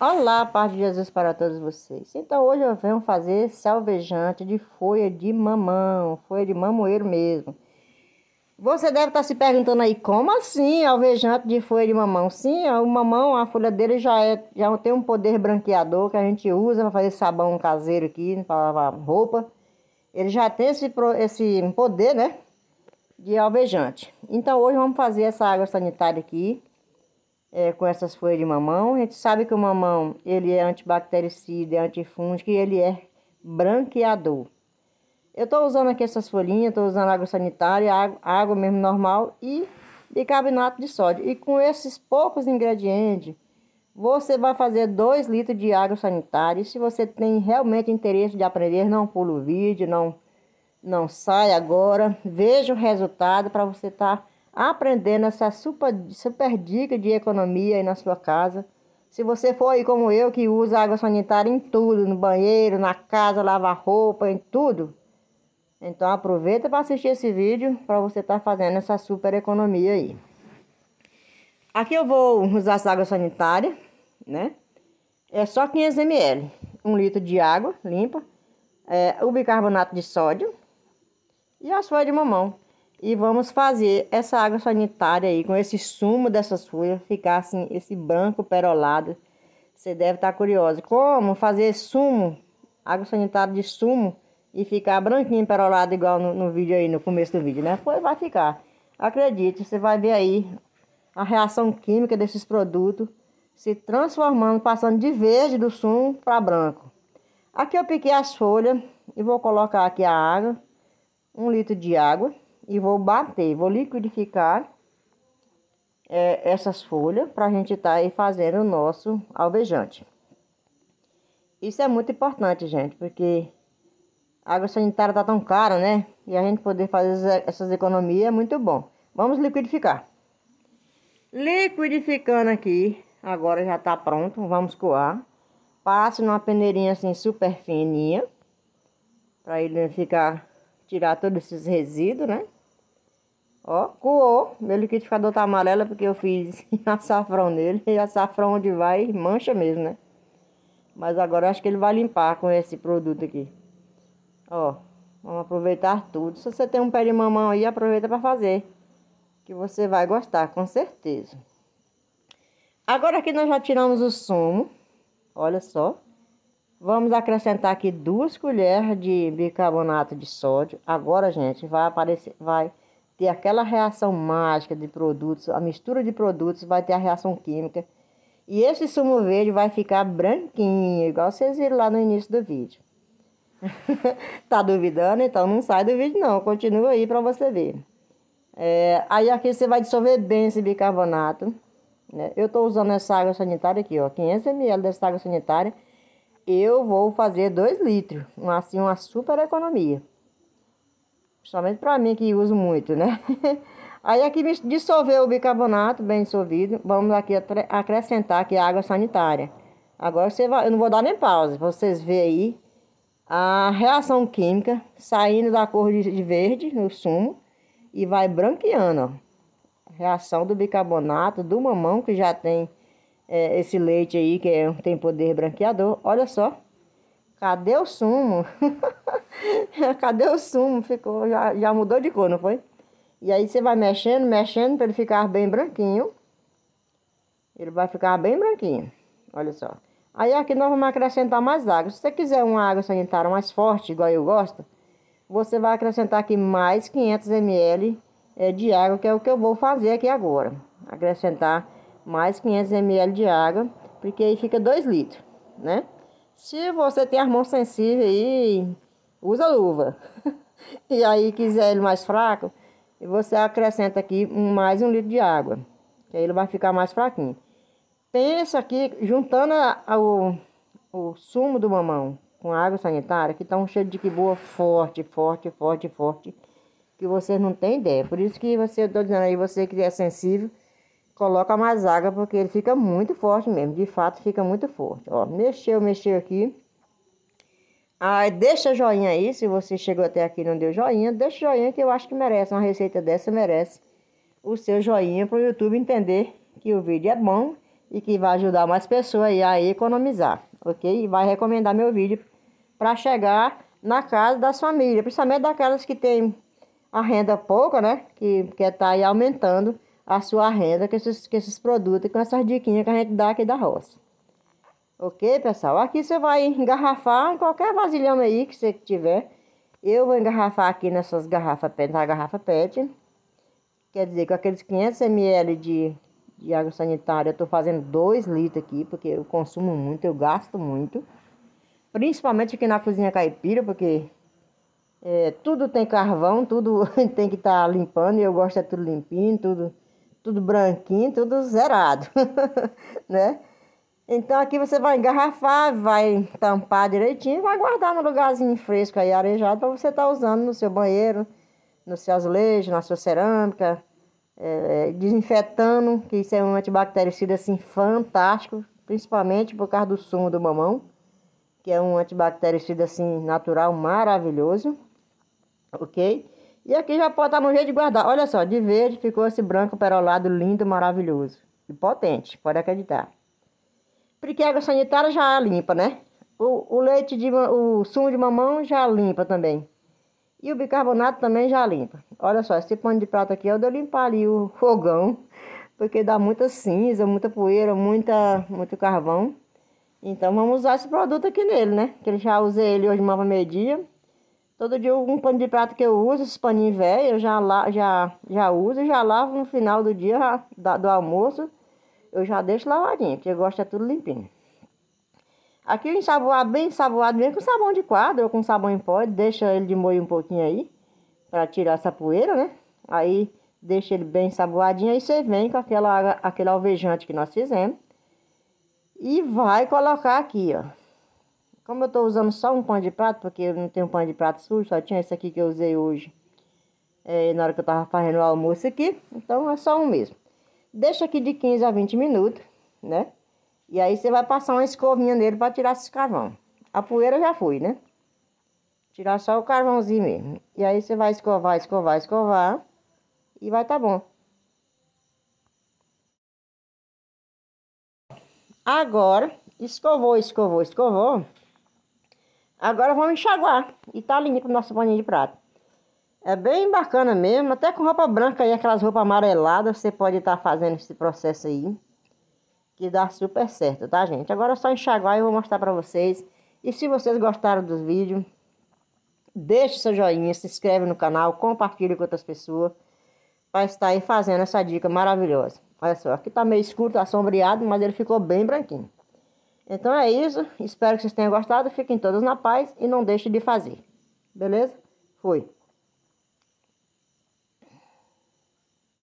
Olá, paz de Jesus para todos vocês. Então hoje eu venho fazer salvejante de folha de mamão, folha de mamoeiro mesmo. Você deve estar se perguntando aí, como assim alvejante de folha de mamão? Sim, o mamão, a folha dele já, é, já tem um poder branqueador que a gente usa para fazer sabão caseiro aqui, para lavar roupa. Ele já tem esse, esse poder, né, de alvejante. Então hoje vamos fazer essa água sanitária aqui é, com essas folhas de mamão. A gente sabe que o mamão ele é antibactericida, é antifúngico e ele é branqueador. Eu estou usando aqui essas folhinhas, estou usando água sanitária, água, água mesmo normal e bicarbonato de sódio. E com esses poucos ingredientes, você vai fazer 2 litros de água sanitária. E se você tem realmente interesse de aprender, não pula o vídeo, não, não sai agora. Veja o resultado para você estar... Tá aprendendo essa super, super dica de economia aí na sua casa. Se você for aí como eu, que usa água sanitária em tudo, no banheiro, na casa, lava roupa, em tudo. Então aproveita para assistir esse vídeo para você estar tá fazendo essa super economia aí. Aqui eu vou usar essa água sanitária, né? É só 500 ml, um litro de água limpa, é, o bicarbonato de sódio e as folhas de mamão. E vamos fazer essa água sanitária aí, com esse sumo dessas folhas, ficar assim, esse branco perolado. Você deve estar curioso. Como fazer sumo, água sanitária de sumo, e ficar branquinho perolado igual no, no vídeo aí, no começo do vídeo, né? Pois vai ficar. Acredite, você vai ver aí a reação química desses produtos se transformando, passando de verde do sumo para branco. Aqui eu piquei as folhas e vou colocar aqui a água, um litro de água e vou bater, vou liquidificar é, essas folhas para a gente estar tá aí fazendo o nosso alvejante. Isso é muito importante, gente, porque a água sanitária tá tão cara, né? E a gente poder fazer essas economias é muito bom. Vamos liquidificar. Liquidificando aqui, agora já tá pronto, vamos coar. Passe numa peneirinha assim super fininha, para ele ficar, tirar todos esses resíduos, né? Ó, coou. Meu liquidificador tá amarelo porque eu fiz açafrão nele. E açafrão onde vai, mancha mesmo, né? Mas agora acho que ele vai limpar com esse produto aqui. Ó, vamos aproveitar tudo. Se você tem um pé de mamão aí, aproveita para fazer. Que você vai gostar, com certeza. Agora que nós já tiramos o sumo, olha só. Vamos acrescentar aqui duas colheres de bicarbonato de sódio. Agora, gente, vai aparecer, vai ter aquela reação mágica de produtos, a mistura de produtos vai ter a reação química. E esse sumo verde vai ficar branquinho, igual vocês viram lá no início do vídeo. tá duvidando? Então não sai do vídeo não, continua aí para você ver. É, aí aqui você vai dissolver bem esse bicarbonato. Né? Eu estou usando essa água sanitária aqui, ó, 500 ml dessa água sanitária. Eu vou fazer 2 litros, assim uma super economia. Principalmente para mim que uso muito, né? Aí aqui dissolveu o bicarbonato bem dissolvido. Vamos aqui acrescentar aqui a água sanitária. Agora você vai, eu não vou dar nem pausa, vocês verem aí a reação química saindo da cor de verde no sumo e vai branqueando, ó. Reação do bicarbonato, do mamão que já tem é, esse leite aí que é, tem poder branqueador. Olha só. Cadê o sumo? Cadê o sumo? Ficou, já, já mudou de cor, não foi? E aí você vai mexendo, mexendo para ele ficar bem branquinho. Ele vai ficar bem branquinho. Olha só. Aí aqui nós vamos acrescentar mais água. Se você quiser uma água sanitária mais forte, igual eu gosto, você vai acrescentar aqui mais 500 ml é, de água, que é o que eu vou fazer aqui agora. Acrescentar mais 500 ml de água, porque aí fica 2 litros, né? Se você tem as mãos sensíveis aí, usa luva. e aí quiser ele mais fraco, você acrescenta aqui mais um litro de água. Que aí ele vai ficar mais fraquinho. Pensa aqui, juntando a, a, o, o sumo do mamão com a água sanitária, que tá um cheiro de que boa forte, forte, forte, forte, que vocês não têm ideia. Por isso que você, eu tô dizendo aí, você que é sensível, coloca mais água, porque ele fica muito forte mesmo. De fato, fica muito forte. Ó, mexeu, mexeu aqui. Aí, deixa joinha aí, se você chegou até aqui e não deu joinha, deixa joinha que eu acho que merece. Uma receita dessa merece o seu joinha para o YouTube entender que o vídeo é bom e que vai ajudar mais pessoas a economizar, ok? E vai recomendar meu vídeo para chegar na casa das famílias, principalmente daquelas que têm a renda pouca, né? Que quer estar tá aí aumentando a sua renda com esses, com esses produtos, com essas diquinhas que a gente dá aqui da roça. Ok, pessoal? Aqui você vai engarrafar em qualquer vasilhame aí que você tiver. Eu vou engarrafar aqui nessas garrafas PET, na garrafa PET. Quer dizer, com aqueles 500 ml de, de água sanitária, eu tô fazendo 2 litros aqui, porque eu consumo muito, eu gasto muito. Principalmente aqui na cozinha caipira, porque é, tudo tem carvão, tudo tem que estar tá limpando, e eu gosto de tudo limpinho, tudo, tudo branquinho, tudo zerado, né? Então aqui você vai engarrafar, vai tampar direitinho, vai guardar no lugarzinho fresco aí, arejado, para você estar tá usando no seu banheiro, no seu azulejo, na sua cerâmica, é, desinfetando, que isso é um antibactericida assim fantástico, principalmente por causa do sumo do mamão, que é um antibactericida assim natural maravilhoso, ok? E aqui já pode estar no jeito de guardar, olha só, de verde ficou esse branco perolado lindo, maravilhoso e potente, pode acreditar. Porque a água sanitária já limpa, né? O, o leite de o sumo de mamão já limpa também. E o bicarbonato também já limpa. Olha só, esse pano de prato aqui é eu limpar ali o fogão, porque dá muita cinza, muita poeira, muita, muito carvão. Então vamos usar esse produto aqui nele, né? Que eu já usei ele hoje para meio-dia. Todo dia um pano de prato que eu uso, esse paninho velho, eu já, já, já uso já lavo no final do dia do almoço eu já deixo lavadinho, porque eu gosto de tudo limpinho. Aqui o ensaboado, bem ensaboado mesmo, com sabão de quadro ou com sabão em pó, deixa ele de molho um pouquinho aí, para tirar essa poeira, né? Aí deixa ele bem ensaboadinho, aí você vem com aquela, aquele alvejante que nós fizemos e vai colocar aqui, ó. Como eu tô usando só um pano de prato, porque eu não tenho pano de prato sujo, só tinha esse aqui que eu usei hoje, é, na hora que eu tava fazendo o almoço aqui, então é só um mesmo. Deixa aqui de 15 a 20 minutos, né? E aí você vai passar uma escovinha nele para tirar esse carvão. A poeira já foi, né? Tirar só o carvãozinho mesmo. E aí você vai escovar, escovar, escovar. E vai tá bom. Agora, escovou, escovou, escovou. Agora vamos enxaguar. E tá limpo o nosso paninho de prato. É bem bacana mesmo, até com roupa branca e aquelas roupas amareladas, você pode estar tá fazendo esse processo aí, que dá super certo, tá gente? Agora é só enxaguar e eu vou mostrar pra vocês. E se vocês gostaram dos vídeos, deixe seu joinha, se inscreve no canal, compartilhe com outras pessoas, para estar aí fazendo essa dica maravilhosa. Olha só, aqui tá meio escuro, tá sombreado, mas ele ficou bem branquinho. Então é isso, espero que vocês tenham gostado, fiquem todos na paz e não deixem de fazer. Beleza? Fui.